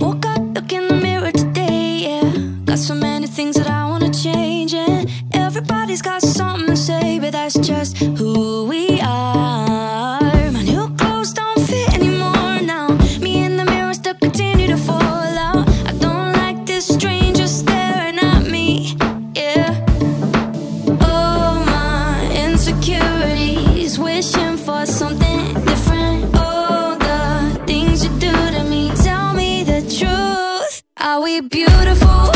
Woke up, look in the mirror today, yeah. Got so many things that I wanna change And everybody's got something to say But that's just beautiful.